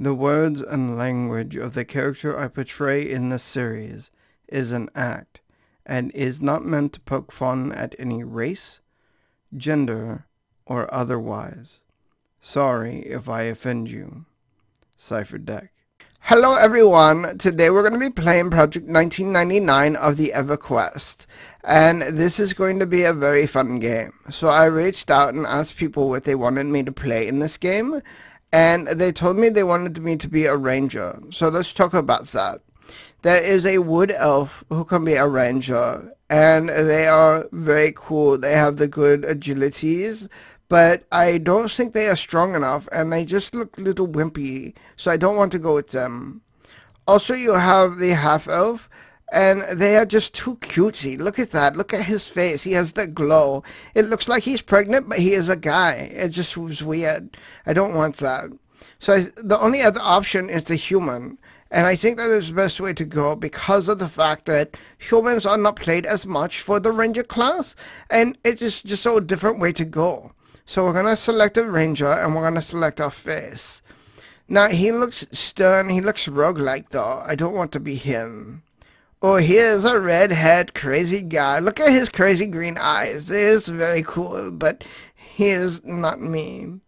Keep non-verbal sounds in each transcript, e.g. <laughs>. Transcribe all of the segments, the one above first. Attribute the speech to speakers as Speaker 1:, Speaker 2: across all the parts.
Speaker 1: The words and language of the character I portray in this series is an act and is not meant to poke fun at any race, gender, or otherwise. Sorry if I offend you. Cipher Dec. Hello everyone, today we're going to be playing Project 1999 of the EverQuest, and this is going to be a very fun game. So I reached out and asked people what they wanted me to play in this game, and they told me they wanted me to be a ranger. So let's talk about that. There is a wood elf who can be a ranger, and they are very cool. They have the good agilities, but I don't think they are strong enough, and they just look a little wimpy, so I don't want to go with them. Also, you have the half elf, and they are just too cutesy. Look at that. Look at his face. He has the glow. It looks like he's pregnant, but he is a guy. It just was weird. I don't want that. So I, the only other option is the human. And I think that is the best way to go because of the fact that humans are not played as much for the ranger class. And it is just so a different way to go. So we're going to select a ranger and we're going to select our face. Now, he looks stern. He looks rogue-like, though. I don't want to be him. Oh, here's a redhead crazy guy. Look at his crazy green eyes. It is very cool, but he is not me.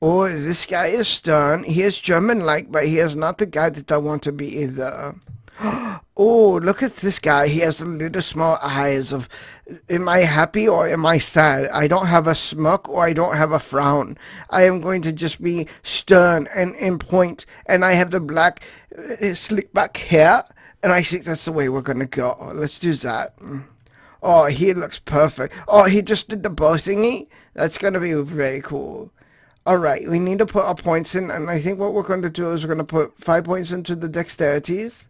Speaker 1: Oh, this guy is stern. He is German-like, but he is not the guy that I want to be either. <gasps> Oh, look at this guy. He has the little small eyes of, am I happy or am I sad? I don't have a smirk or I don't have a frown. I am going to just be stern and in point, and I have the black, uh, slick back hair and I think that's the way we're going to go. Let's do that. Oh, he looks perfect. Oh, he just did the bow thingy. That's going to be very cool. All right, we need to put our points in, and I think what we're going to do is we're going to put five points into the dexterities.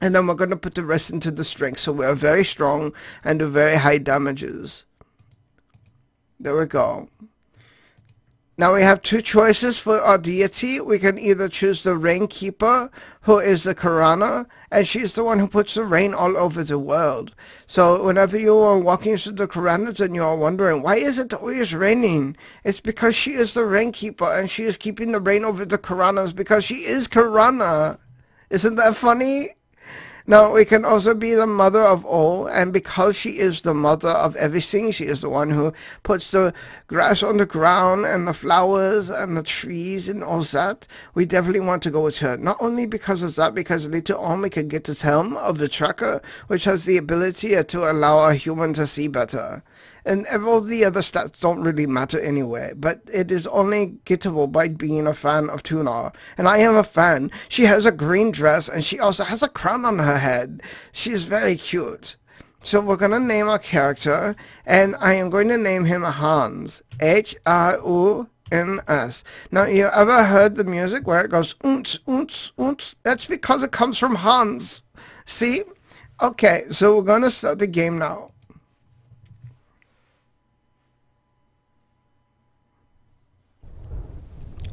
Speaker 1: And then we're going to put the rest into the strength. So we're very strong and do very high damages. There we go. Now we have two choices for our deity. We can either choose the Rain Keeper, who is the Karana, and she's the one who puts the rain all over the world. So whenever you are walking through the Karanas and you are wondering, why is it always raining? It's because she is the Rain Keeper, and she is keeping the rain over the Karanas because she is Karana. Isn't that funny? Now, we can also be the mother of all, and because she is the mother of everything, she is the one who puts the grass on the ground and the flowers and the trees and all that, we definitely want to go with her. Not only because of that, because later on we can get the helm of the tracker, which has the ability to allow a human to see better and uh, all the other stats don't really matter anyway, but it is only gettable by being a fan of Tunare. And I am a fan. She has a green dress and she also has a crown on her head. She is very cute. So we're going to name our character, and I am going to name him Hauns. H-R-O-N-S. Now, you ever heard the music where it goes, oonts, oonts, oonts? That's because it comes from Hauns. See? Okay, so we're going to start the game now.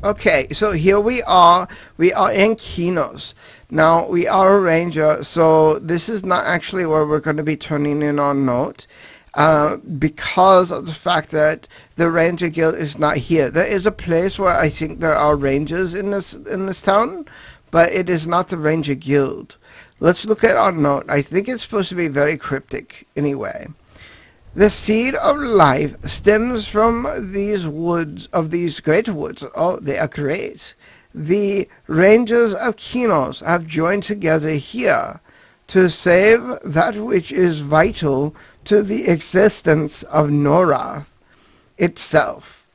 Speaker 1: Okay, so here we are. We are in Qeynos. Now, we are a ranger, so this is not actually where we're going to be turning in our note. Uh, because of the fact that the ranger guild is not here. There is a place where I think there are rangers in this in this town, but it is not the ranger guild. Let's look at our note. I think it's supposed to be very cryptic anyway. The seed of life stems from these woods, of these great woods. Oh, they are great. The rangers of Qeynos have joined together here to save that which is vital to the existence of Norrath itself.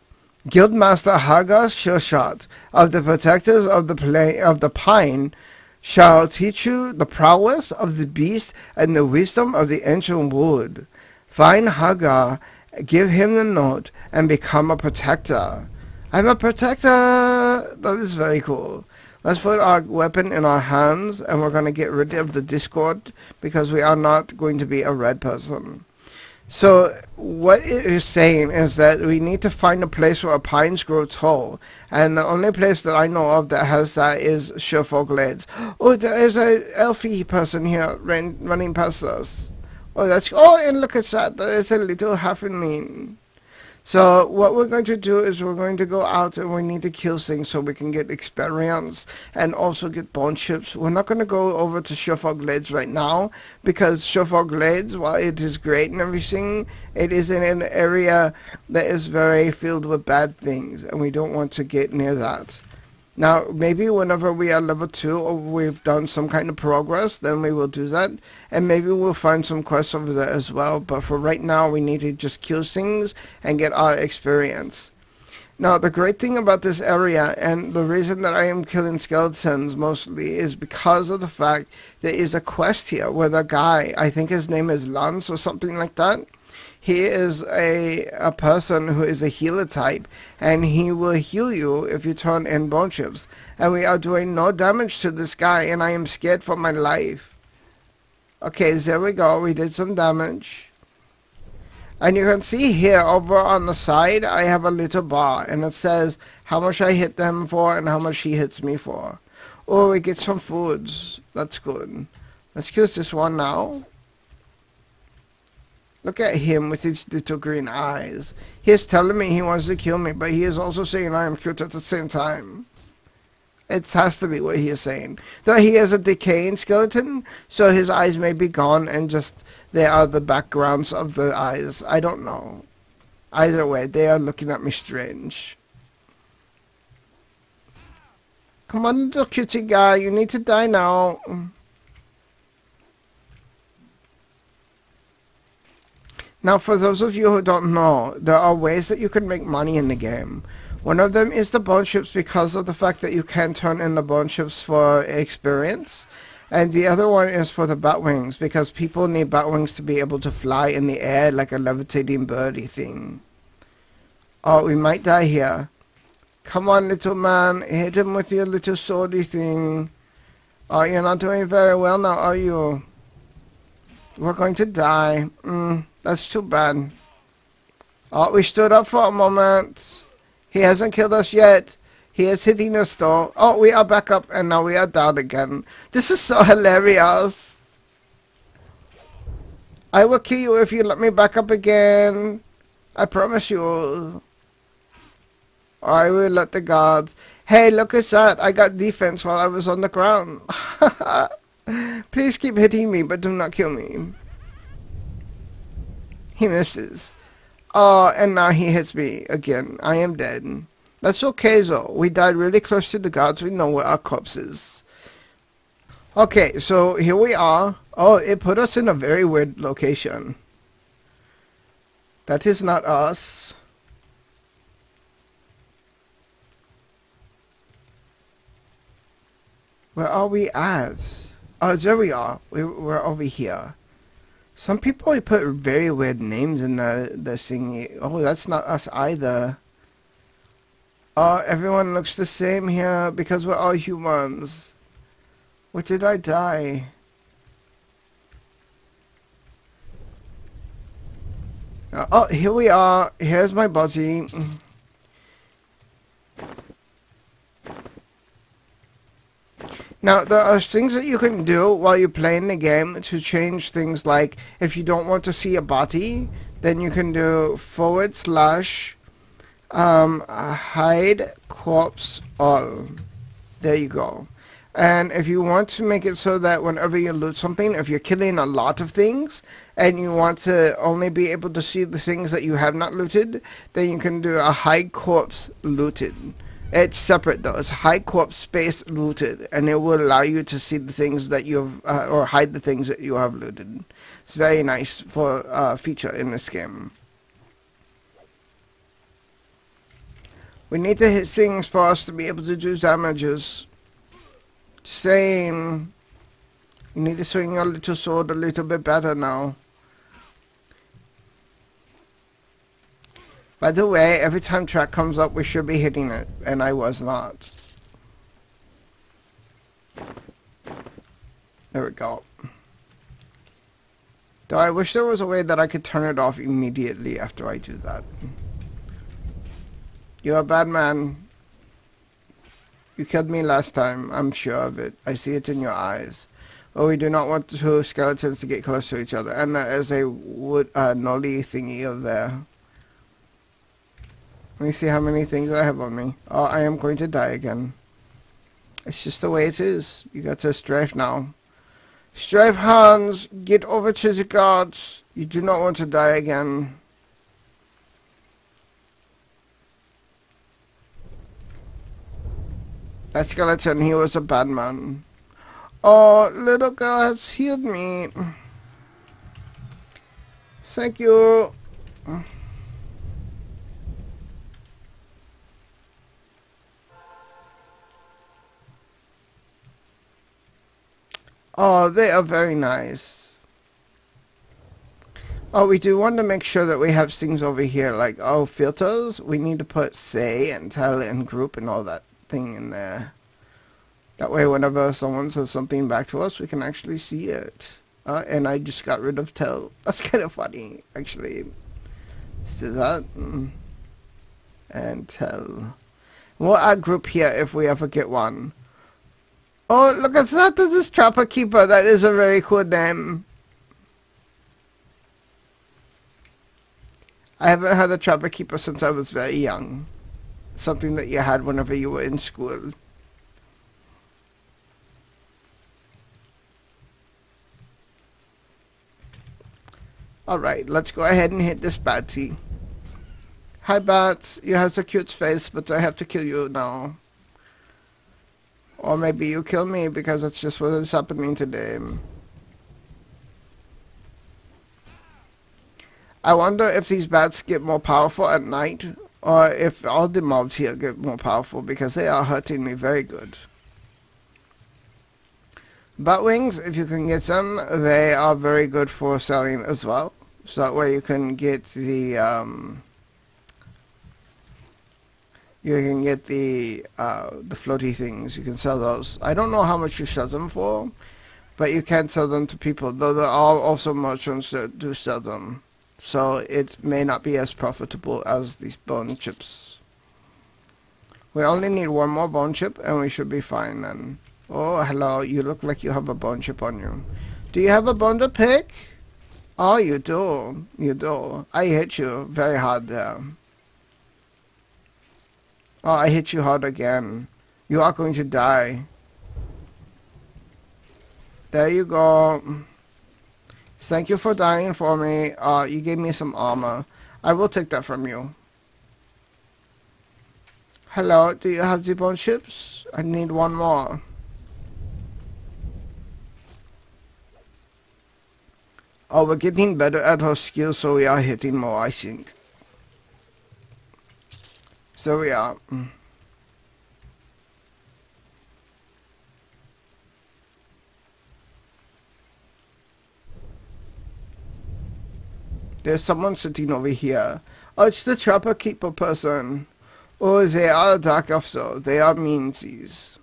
Speaker 1: Guildmaster Hagar Sureshot of the Protectors of the, of the Pine shall teach you the prowess of the beast and the wisdom of the ancient wood. Find Hagar, give him the note, and become a protector. I'm a protector! That is very cool. Let's put our weapon in our hands, and we're going to get rid of the Discord, because we are not going to be a red person. So what it is saying is that we need to find a place where pines grow tall, and the only place that I know of that has that is Surefall Glades. <gasps> Oh, there is a elfie person here running past us. Oh, that's oh, and look at that. There is a little halfling. So what we're going to do is we're going to go out and we need to kill things so we can get experience and also get bone chips. We're not going to go over to Surefall Glades right now because Surefall Glades, while it is great and everything, it is in an area that is very filled with bad things and we don't want to get near that. Now, maybe whenever we are level 2 or we've done some kind of progress, then we will do that. And maybe we'll find some quests over there as well. But for right now, we need to just kill things and get our experience. Now, the great thing about this area, and the reason that I am killing skeletons mostly, is because of the fact there is a quest here with a guy, I think his name is Lance or something like that he is a, a person who is a healer type, and he will heal you if you turn in bone chips. And we are doing no damage to this guy, and I am scared for my life. Okay, there we go. We did some damage. And you can see here over on the side, I have a little bar, and it says how much I hit them for and how much he hits me for. Oh, we get some foods. That's good. Let's kill this one now. Look at him with his little green eyes. He is telling me he wants to kill me, but he is also saying I am cute at the same time. It has to be what he is saying. Though he is a decaying skeleton, so his eyes may be gone and just they are the backgrounds of the eyes. I don't know. Either way, they are looking at me strange. Come on, little cutie guy, you need to die now. Now, for those of you who don't know, there are ways that you can make money in the game. One of them is the bone chips because of the fact that you can turn in the bone chips for experience. And the other one is for the bat wings because people need bat wings to be able to fly in the air like a levitating birdie thing. Oh, we might die here. Come on, little man. Hit him with your little swordy thing. Oh, you're not doing very well now, are you? We're going to die. Mm. That's too bad. Oh, we stood up for a moment. He hasn't killed us yet. He is hitting us though. Oh, we are back up and now we are down again. This is so <laughs> hilarious. I will kill you if you let me back up again. I promise you. I will let the guards. Hey, look at that. I got defense while I was on the ground. <laughs> Please keep hitting me, but do not kill me. He misses. Oh, and now he hits me again. I am dead. That's okay, though. We died really close to the gods. We know where our corpse is. Okay, so here we are. Oh, it put us in a very weird location. That is not us. Where are we at? Oh, there we are. We, we're over here. Some people put very weird names in the the thing. Oh, that's not us either. Oh, everyone looks the same here because we're all humans. What did I die? Uh, oh, here we are. Here's my body. Now, there are things that you can do while you're playing the game to change things like if you don't want to see a body, then you can do forward slash um, hide corpse all. There you go. And if you want to make it so that whenever you loot something, if you're killing a lot of things and you want to only be able to see the things that you have not looted, then you can do a hide corpse looted. It's separate though. It's high corpse space looted, and it will allow you to see the things that you've uh, or hide the things that you have looted. It's very nice for uh, feature in this game. We need to hit things for us to be able to do damages. Same. You need to swing your little sword a little bit better now. By the way, every time track comes up, we should be hitting it, and I was not. There we go. Though I wish there was a way that I could turn it off immediately after I do that. You're a bad man. You killed me last time, I'm sure of it. I see it in your eyes. Oh, we do not want the two skeletons to get close to each other. And there is a wood, uh, nolly thingy over there. Let me see how many things I have on me. Oh, I am going to die again. It's just the way it is. You got to strife now. Strife Hauns, get over to the guards. You do not want to die again. That skeleton, he was a bad man. Oh, little girl has healed me. Thank you. Oh, they are very nice. Oh, we do want to make sure that we have things over here like, oh, filters. We need to put say and tell and group and all that thing in there. That way, whenever someone says something back to us, we can actually see it. Uh, and I just got rid of tell. <laughs> That's kind of funny, actually. Let's do that. Mm. And tell. We'll add group here if we ever get one. Oh, look at that. This is Trapper Keeper. That is a very cool name. I haven't had a Trapper Keeper since I was very young. Something that you had whenever you were in school. Alright, let's go ahead and hit this Batsy. Hi Bats, you have a cute face, but I have to kill you now. Or maybe you kill me because that's just what is happening today. I wonder if these bats get more powerful at night or if all the mobs here get more powerful because they are hurting me very good. Bat wings, if you can get them, they are very good for selling as well. So that way you can get the um, you can get the uh, the floaty things. You can sell those. I don't know how much you sell them for, but you can sell them to people. Though there are also merchants that do sell them, so it may not be as profitable as these bone chips. We only need one more bone chip, and we should be fine then. Oh, hello. You look like you have a bone chip on you. Do you have a bone to pick? Oh, you do. You do. I hit you very hard there. Oh, I hit you hard again. You are going to die. There you go. Thank you for dying for me. Uh, you gave me some armor. I will take that from you. Hello, do you have the bone chips? I need one more. Oh, we're getting better at our skills, so we are hitting more, I think. So are. There's someone sitting over here. Oh, it's the Trapper Keeper person. Oh, they are dark officer. They are meansies.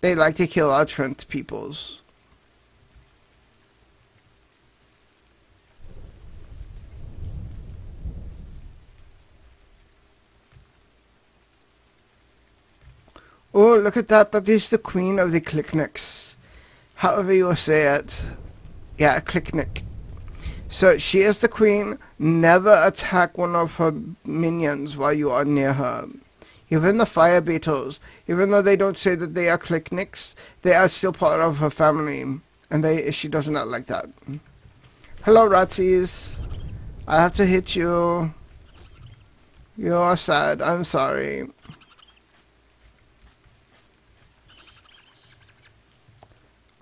Speaker 1: They like to kill our Trent peoples. Oh, look at that. That is the queen of the Klicniks. However you say it. Yeah, Klicnik. So she is the queen. Never attack one of her minions while you are near her. Even the fire beetles, even though they don't say that they are Klicniks, they are still part of her family. And they she does not like that. Hello, Ratsies. I have to hit you. You are sad. I'm sorry.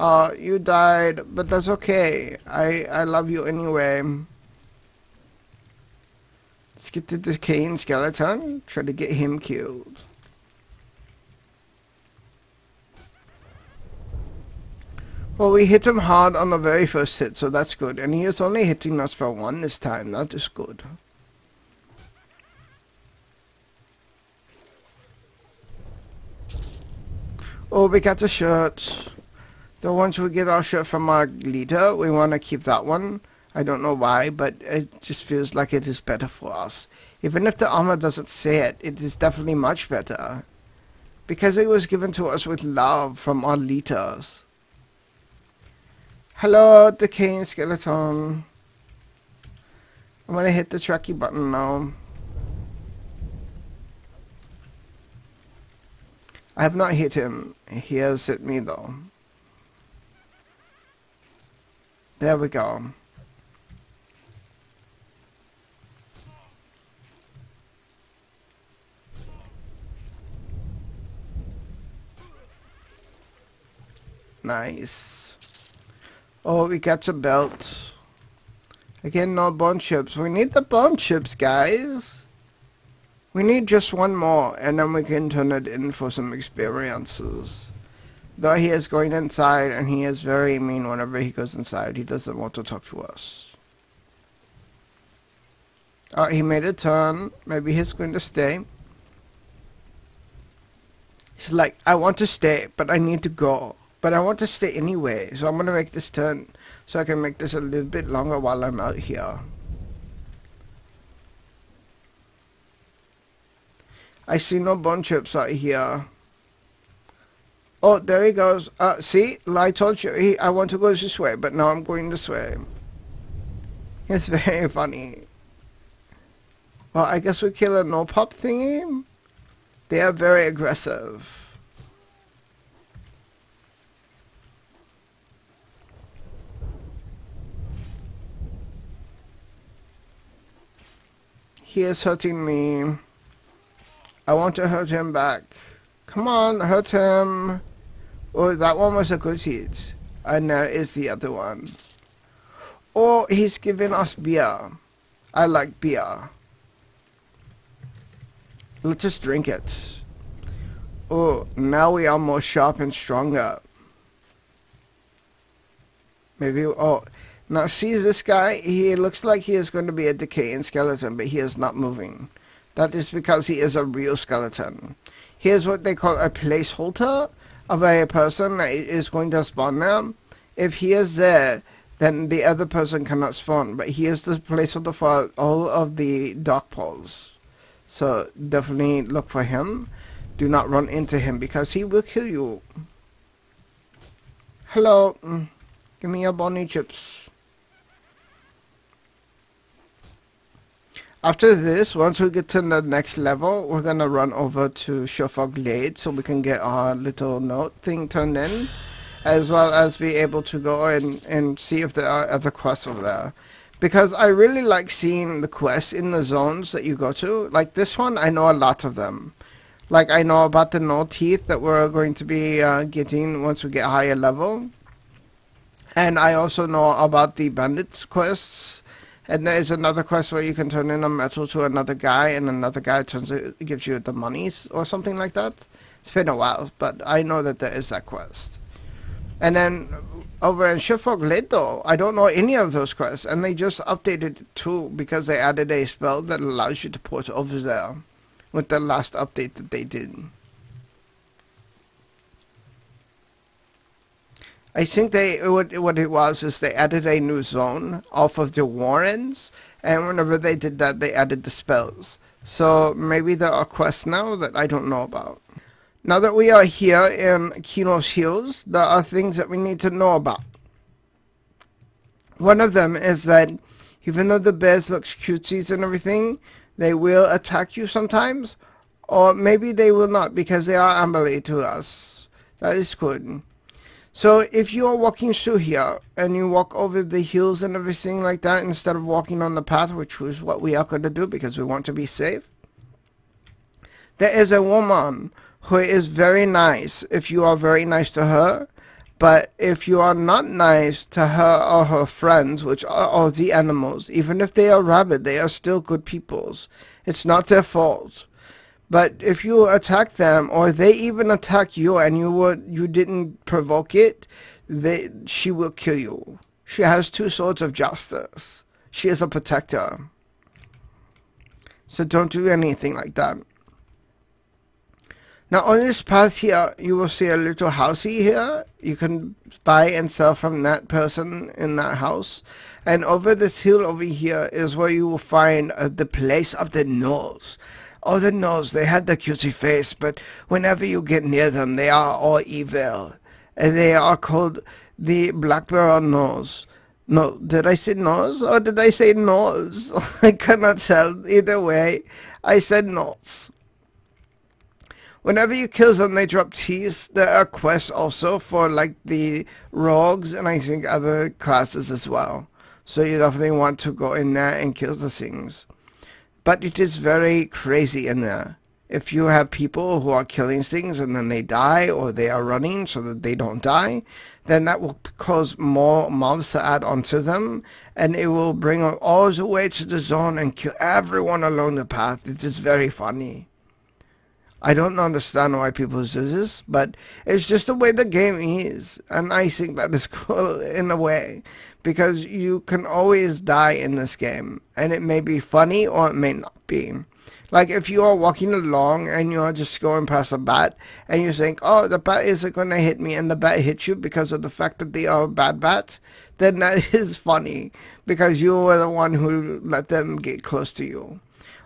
Speaker 1: Uh, you died, but that's okay. I, I love you anyway. Let's get the decaying skeleton. Try to get him killed. Well, we hit him hard on the very first hit, so that's good. And he is only hitting us for one this time. That is good. Oh, we got the shirt. The ones we get our shirt from our leader, we want to keep that one. I don't know why, but it just feels like it is better for us. Even if the armor doesn't say it, it is definitely much better. Because it was given to us with love from our leaders. Hello, decaying skeleton. I'm gonna hit the tracky button now. I have not hit him. He has hit me though. There we go. Nice. Oh, we got some belt. Again, no bone chips. We need the bone chips, guys. We need just one more, and then we can turn it in for some experiences. Though he is going inside, and he is very mean whenever he goes inside. He doesn't want to talk to us. Oh, he made a turn. Maybe he's going to stay. He's like, I want to stay, but I need to go. But I want to stay anyway, so I'm going to make this turn so I can make this a little bit longer while I'm out here. I see no bone chips out here. Oh, there he goes. Uh, see, I told you, he, I want to go this way, but now I'm going this way. It's <laughs> very funny. Well, I guess we kill a no-pop thingy. They are very aggressive. He is hurting me. I want to hurt him back. Come on, hurt him. Oh, that one was a good hit. And now is the other one. Oh, he's giving us beer. I like beer. Let's just drink it. Oh, now we are more sharp and stronger. Maybe, oh, now, see this guy? He looks like he is going to be a decaying skeleton, but he is not moving. That is because he is a real skeleton. Here's what they call a placeholder of a person is going to spawn there. If he is there, then the other person cannot spawn, but he is the place placeholder for all of the dark poles. So definitely look for him. Do not run into him because he will kill you. Hello. Mm, give me your bunny chips. After this, once we get to the next level, we're gonna run over to Surefall Glade so we can get our little note thing turned in, as well as be able to go and, and see if there are other quests over there. Because I really like seeing the quests in the zones that you go to. Like this one, I know a lot of them. Like I know about the no teeth that we're going to be uh, getting once we get higher level. And I also know about the bandits quests and there's another quest where you can turn in a metal to another guy, and another guy turns it gives you the monies or something like that. It's been a while, but I know that there is that quest. And then over in though, I don't know any of those quests, and they just updated too because they added a spell that allows you to port over there with the last update that they did. I think they what what it was is they added a new zone off of the Warrens, and whenever they did that, they added the spells. So maybe there are quests now that I don't know about. Now that we are here in Qeynos Hills, there are things that we need to know about. One of them is that even though the bears looks cutesies and everything, they will attack you sometimes, or maybe they will not because they are ambly to us. That is good. So if you are walking through here and you walk over the hills and everything like that instead of walking on the path, which is what we are going to do because we want to be safe, there is a woman who is very nice if you are very nice to her. But if you are not nice to her or her friends, which are all the animals, even if they are rabid, they are still good peoples. It's not their fault. But if you attack them, or they even attack you, and you would you didn't provoke it, they she will kill you. She has two swords of justice. She is a protector. So don't do anything like that. Now on this path here, you will see a little housey here. You can buy and sell from that person in that house. And over this hill over here is where you will find uh, the place of the gnolls. Oh, the gnolls, they had the cutesy face, but whenever you get near them, they are all evil. And they are called the Blackburrow gnolls. No, did I say nose or did I say nose? <laughs> I cannot tell. Either way, I said nose. whenever you kill them, they drop teeth. There are quests also for like the rogues and I think other classes as well. So you definitely want to go in there and kill the things. But it is very crazy in there. If you have people who are killing things and then they die or they are running so that they don't die, then that will cause more mobs to add onto them and it will bring them all the way to the zone and kill everyone along the path. It is very funny. I don't understand why people do this, but it's just the way the game is. And I think that is <laughs> cool in a way because you can always die in this game and it may be funny or it may not be. Like if you are walking along and you are just going past a bat and you think, oh, the bat isn't going to hit me and the bat hits you because of the fact that they are bad bats, then that <laughs> is funny because you were the one who let them get close to you.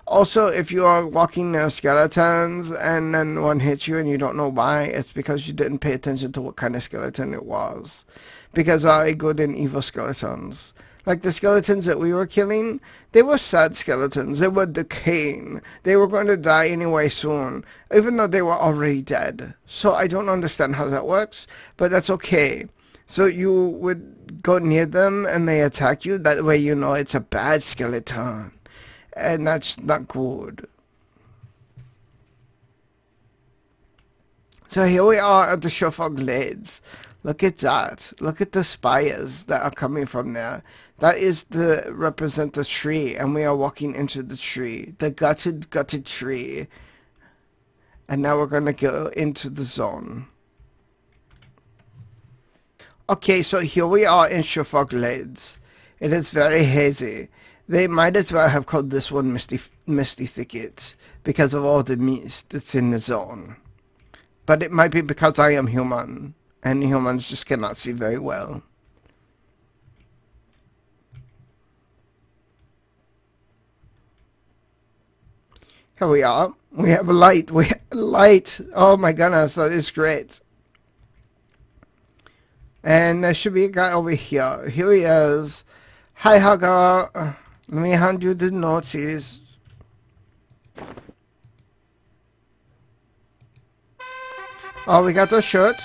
Speaker 1: Also, if you are walking near skeletons and then one hits you and you don't know why, it's because you didn't pay attention to what kind of skeleton it was. Because there are good and evil skeletons. Like the skeletons that we were killing, they were sad skeletons. They were decaying. They were going to die anyway soon, even though they were already dead. So I don't understand how that works, but that's okay. So you would go near them and they attack you. That way you know it's a bad skeleton. And that's not good. So here we are at the Surefall Glades. Look at that. Look at the spires that are coming from there. That is the represent the tree, and we are walking into the tree. The gutted, gutted tree. And now we're going to go into the zone. Okay, so here we are in Surefall Glades. It is very hazy. They might as well have called this one Misty, Misty Thicket because of all the mist that's in the zone. But it might be because I am human and humans just cannot see very well. Here we are. We have a light. We have light. Oh my goodness, that is great. And there should be a guy over here. Here he is. Hi, Hagar. Let me hand you the notice. Oh, we got a shirt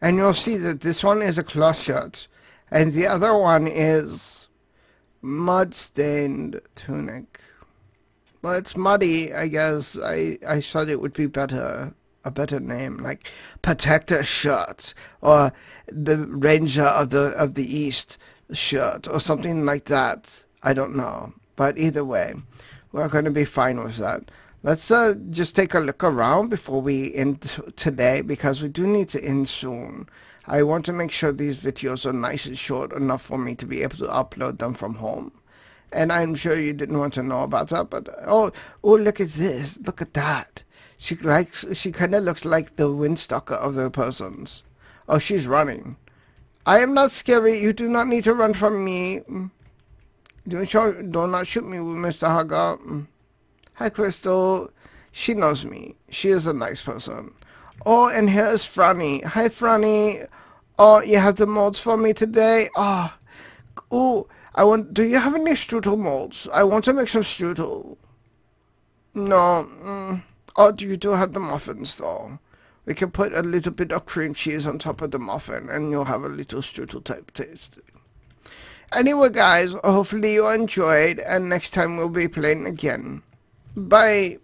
Speaker 1: and you'll see that this one is a cloth shirt. And the other one is mud stained tunic. Well it's muddy i guess. I i thought it would be better a better name like protector shirt or the ranger of the of the east shirt or something like that i don't know but either way we're going to be fine with that Let's uh, just take a look around before we end today because we do need to end soon. I want to make sure these videos are nice and short enough for me to be able to upload them from home. And I'm sure you didn't want to know about that, but oh, oh, look at this! Look at that! She likes. She kind of looks like the windstalker of the persons. Oh, she's running. I am not scary. You do not need to run from me. Do, show, do not shoot me, with Mr. Hagar. Hi, Crystal. She knows me. She is a nice person. Oh, and here's Franny. Hi, Franny. Oh, you have the molds for me today? Oh, oh, I want, do you have any strudel molds? I want to make some strudel. No. Mm. Oh, do you do have the muffins, though. We can put a little bit of cream cheese on top of the muffin, and you'll have a little strudel type taste. Anyway, guys, hopefully you enjoyed, and next time we'll be playing again. Bye.